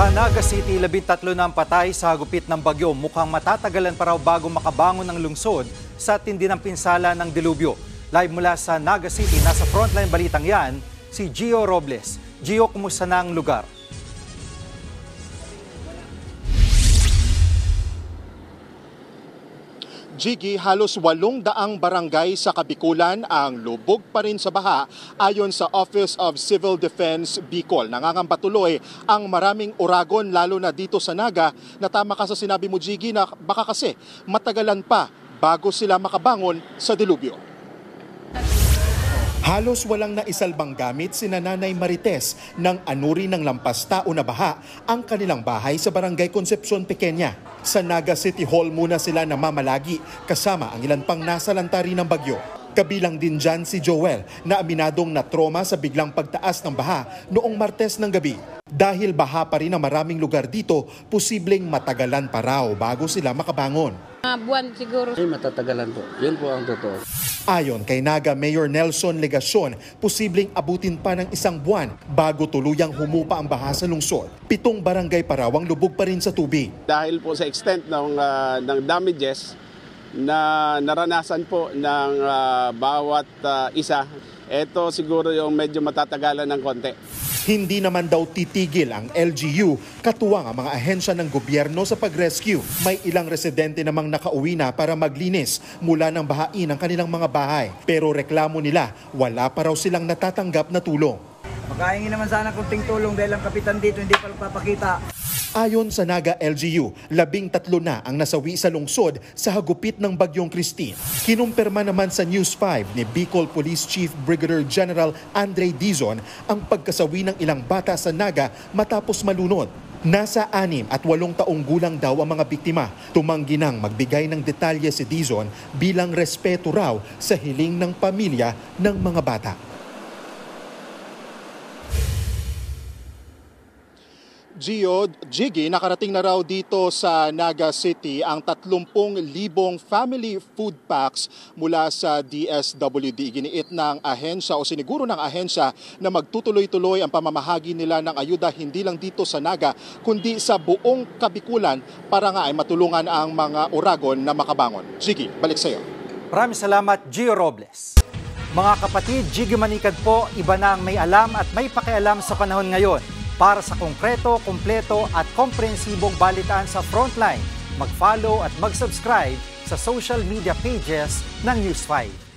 Sa Naga City, labintatlo na ang patay sa hagupit ng bagyo. Mukhang matatagalan pa raw bago makabangon ng lungsod sa tindi ng pinsala ng dilubyo. Live mula sa Naga City, nasa frontline balitang yan, si Gio Robles. Gio, kumusta na ang lugar? Jiggy, halos walong daang barangay sa Kabikulan ang lubog pa rin sa baha ayon sa Office of Civil Defense Bicol. Nangangamba tuloy ang maraming oragon lalo na dito sa Naga na tama ka sa sinabi mo Jiggy na baka kasi matagalan pa bago sila makabangon sa dilubyo. Halos walang naisalbang gamit si Nanay Marites nang anuri ng lampas tao na baha ang kanilang bahay sa Barangay Concepcion Pequeña. Sa Naga City Hall muna sila namamalagi kasama ang ilan pang nasa lantari ng bagyo. Kabilang din dyan si Joel na aminadong na trauma sa biglang pagtaas ng baha noong Martes ng gabi. Dahil baha pa rin ang maraming lugar dito, posibleng matagalan pa raw bago sila makabangon. Mga buwan siguro. Ay, matatagalan po. Yun po ang totoo. Ayon kay Naga Mayor Nelson Legasyon, posibleng abutin pa ng isang buwan bago tuluyang humupa ang baha sa lungsod. Pitong barangay pa raw ang lubog pa rin sa tubig. dahil po sa extent ng, ah, ng damages na naranasan po ng ah, bawat ah, isa, ito siguro yung medyo matatagalan ng konti. Hindi naman daw titigil ang LGU, katuwang ang mga ahensya ng gobyerno sa pag-rescue. May ilang residente namang nakauwi na para maglinis mula ng bahain ang kanilang mga bahay. Pero reklamo nila, wala pa raw silang natatanggap na tulong. Makahingi naman sana kunting tulong dahil ang kapitan dito hindi pa nagpapakita. Ayon sa Naga LGU, labing tatlo na ang nasawi sa lungsod sa hagupit ng Bagyong Christine. Kinumpirma naman sa News 5 ni Bicol Police Chief Brigadier General Andre Dizon ang pagkasawi ng ilang bata sa Naga matapos malunod. Nasa anim at walong taong gulang daw ang mga biktima. Tumanggi nang magbigay ng detalye si Dizon bilang respeto raw sa hiling ng pamilya ng mga bata. Gio, Jiggy, nakarating na raw dito sa Naga City ang 30,000 family food packs mula sa DSWD. Giniit ng ahensya o siniguro ng ahensya na magtutuloy-tuloy ang pamamahagi nila ng ayuda hindi lang dito sa Naga kundi sa buong Kabikulan para nga ay matulungan ang mga oragon na makabangon. Jiggy, balik sa iyo. Maraming salamat, Gio Robles. Mga kapatid, Jiggy Manikad po, iba na ang may alam at may pakialam sa panahon ngayon. Para sa konkreto, kumpleto at komprehensibong balitaan sa Frontline, mag-follow at mag-subscribe sa social media pages ng News 5.